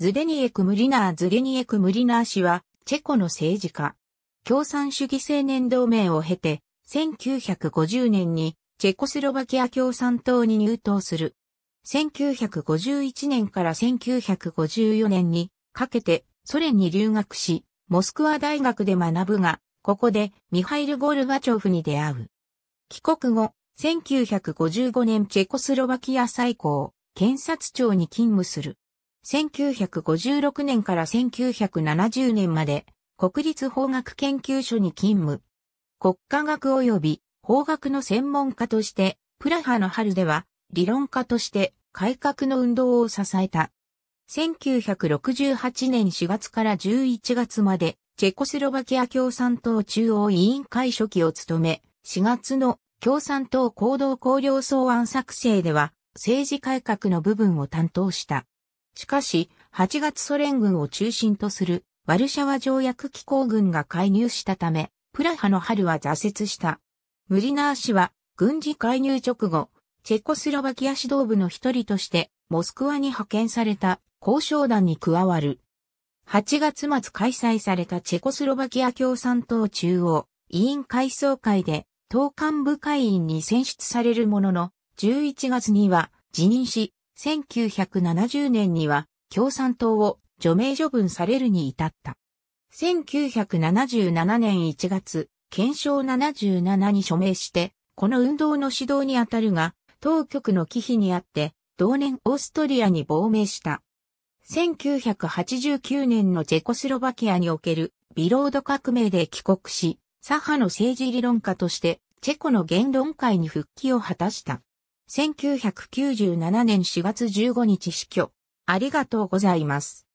ズデニエク・ムリナー・ズデニエク・ムリナー氏は、チェコの政治家。共産主義青年同盟を経て、1950年にチェコスロバキア共産党に入党する。1951年から1954年にかけてソ連に留学し、モスクワ大学で学ぶが、ここでミハイル・ゴルバチョフに出会う。帰国後、1955年チェコスロバキア最高、検察庁に勤務する。1956年から1970年まで国立法学研究所に勤務。国家学及び法学の専門家として、プラハの春では理論家として改革の運動を支えた。1968年4月から11月までチェコスロバキア共産党中央委員会書記を務め、4月の共産党行動綱領草案作成では政治改革の部分を担当した。しかし、8月ソ連軍を中心とするワルシャワ条約機構軍が介入したため、プラハの春は挫折した。ムリナー氏は軍事介入直後、チェコスロバキア指導部の一人としてモスクワに派遣された交渉団に加わる。8月末開催されたチェコスロバキア共産党中央委員会総会で党幹部会員に選出されるものの、11月には辞任し、1970年には共産党を除名処分されるに至った。1977年1月、憲章77に署名して、この運動の指導にあたるが、当局の忌避にあって、同年オーストリアに亡命した。1989年のチェコスロバキアにおけるビロード革命で帰国し、左派の政治理論家として、チェコの言論会に復帰を果たした。1997年4月15日死去。ありがとうございます。